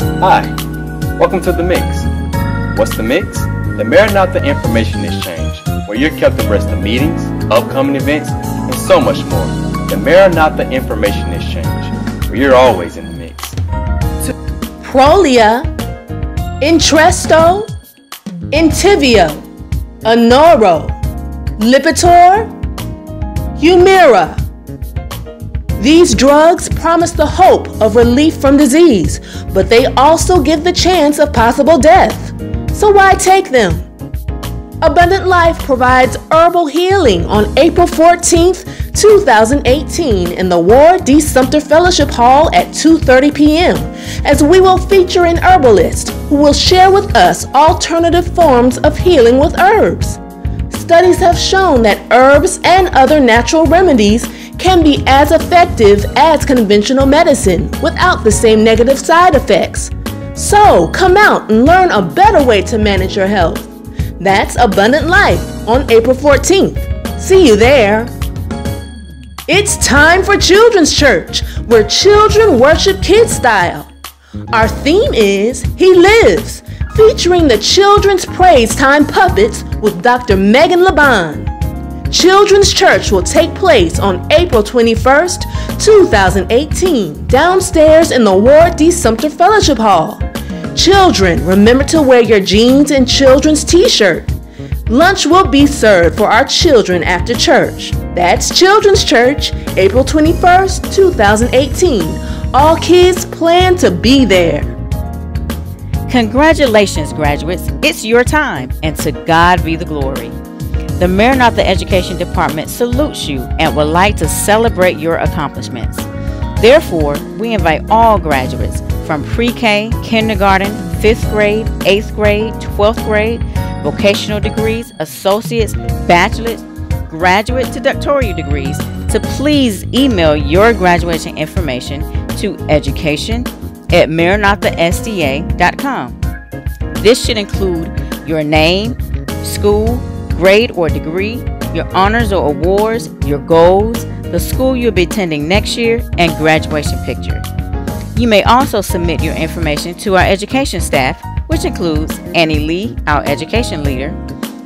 Hi, welcome to The Mix. What's The Mix? The Maranatha Information Exchange, where you're kept abreast of meetings, upcoming events, and so much more. The Maranatha Information Exchange, where you're always in the mix. Prolia, Entresto, Entyvio, Anoro, Lipitor, Humira. These drugs promise the hope of relief from disease, but they also give the chance of possible death. So why take them? Abundant Life provides herbal healing on April 14th, 2018 in the Ward D. Sumter Fellowship Hall at 2:30 p.m. as we will feature an herbalist who will share with us alternative forms of healing with herbs. Studies have shown that herbs and other natural remedies can be as effective as conventional medicine without the same negative side effects. So, come out and learn a better way to manage your health. That's Abundant Life on April 14th. See you there. It's time for Children's Church, where children worship kid style. Our theme is He Lives, featuring the Children's Praise Time Puppets with Dr. Megan Laban. Children's Church will take place on April 21st, 2018, downstairs in the Ward D. Sumter Fellowship Hall. Children, remember to wear your jeans and children's t shirt. Lunch will be served for our children after church. That's Children's Church, April 21st, 2018. All kids plan to be there. Congratulations, graduates. It's your time, and to God be the glory. The Maranatha Education Department salutes you and would like to celebrate your accomplishments. Therefore, we invite all graduates from pre K, kindergarten, 5th grade, 8th grade, 12th grade, vocational degrees, associates, bachelor's, graduate to doctoral degrees to please email your graduation information to education at maranathasda.com. This should include your name, school, grade or degree, your honors or awards, your goals, the school you'll be attending next year, and graduation picture. You may also submit your information to our education staff, which includes Annie Lee, our education leader,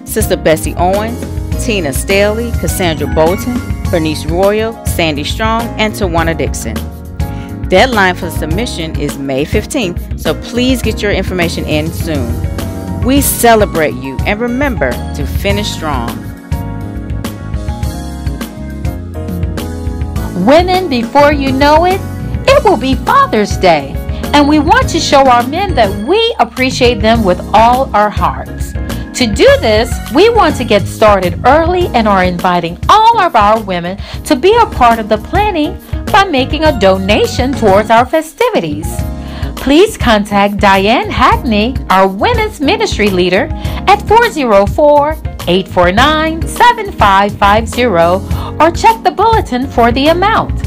Sister Bessie Owens, Tina Staley, Cassandra Bolton, Bernice Royal, Sandy Strong, and Tawana Dixon. Deadline for submission is May 15th, so please get your information in soon. We celebrate you and remember to finish strong. Women, before you know it, it will be Father's Day. And we want to show our men that we appreciate them with all our hearts. To do this, we want to get started early and are inviting all of our women to be a part of the planning by making a donation towards our festivities please contact Diane Hackney, our Women's Ministry Leader, at 404 849 7550 or check the bulletin for the amount.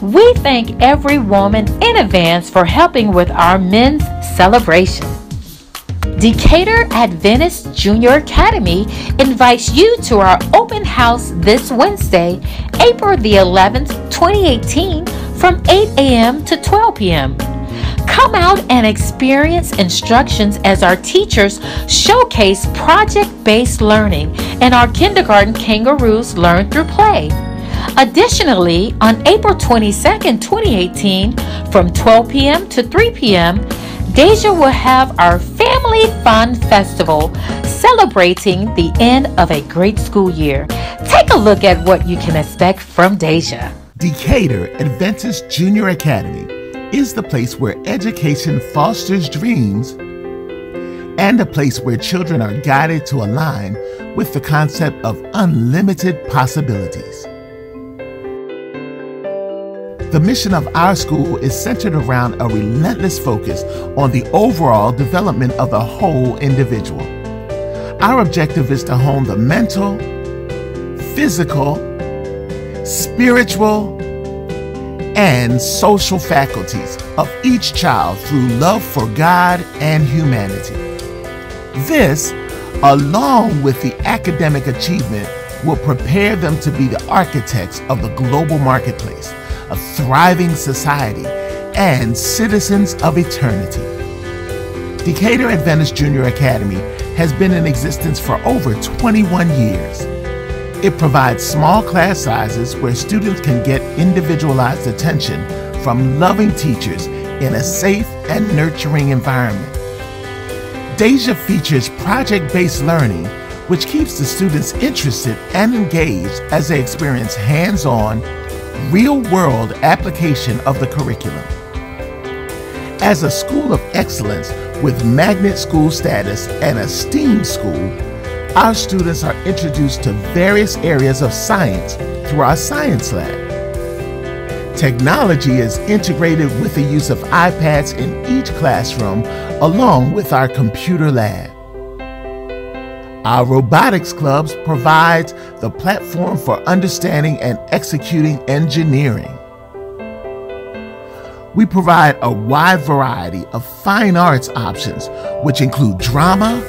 We thank every woman in advance for helping with our men's celebration. Decatur Adventist Junior Academy invites you to our open house this Wednesday, April the 11th, 2018, from 8 a.m. to 12 p.m. Come out and experience instructions as our teachers showcase project based learning and our kindergarten kangaroos learn through play. Additionally, on April 22nd, 2018, from 12 p.m. to 3 p.m., DAJA will have our Family Fun Festival celebrating the end of a great school year. Take a look at what you can expect from DAJA. Decatur Adventist Junior Academy is the place where education fosters dreams and a place where children are guided to align with the concept of unlimited possibilities. The mission of our school is centered around a relentless focus on the overall development of the whole individual. Our objective is to hone the mental, physical, spiritual, and social faculties of each child through love for God and humanity. This, along with the academic achievement, will prepare them to be the architects of the global marketplace, a thriving society, and citizens of eternity. Decatur Adventist Junior Academy has been in existence for over 21 years. It provides small class sizes where students can get individualized attention from loving teachers in a safe and nurturing environment. DAJA features project based learning, which keeps the students interested and engaged as they experience hands on, real world application of the curriculum. As a school of excellence with magnet school status and a STEAM school, our students are introduced to various areas of science through our science lab. Technology is integrated with the use of iPads in each classroom along with our computer lab. Our robotics clubs provides the platform for understanding and executing engineering. We provide a wide variety of fine arts options, which include drama,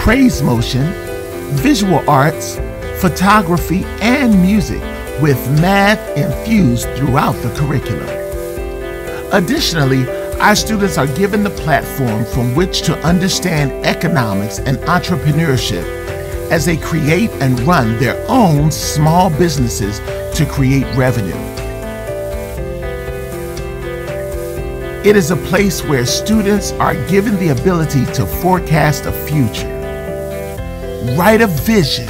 praise motion, visual arts, photography, and music, with math infused throughout the curriculum. Additionally, our students are given the platform from which to understand economics and entrepreneurship as they create and run their own small businesses to create revenue. It is a place where students are given the ability to forecast a future, write a vision,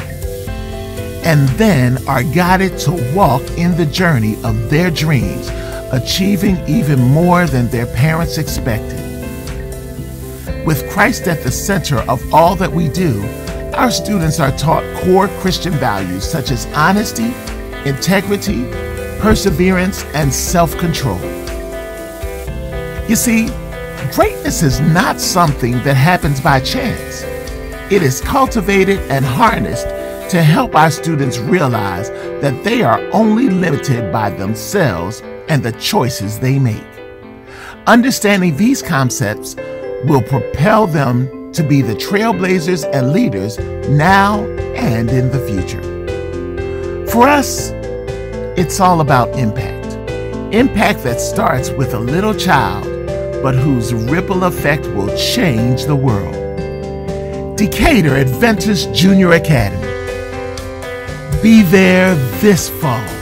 and then are guided to walk in the journey of their dreams, achieving even more than their parents expected. With Christ at the center of all that we do, our students are taught core Christian values such as honesty, integrity, perseverance, and self control. You see, greatness is not something that happens by chance. It is cultivated and harnessed to help our students realize that they are only limited by themselves and the choices they make. Understanding these concepts will propel them to be the trailblazers and leaders now and in the future. For us, it's all about impact. Impact that starts with a little child but whose ripple effect will change the world. Decatur Adventist Junior Academy. Be there this fall.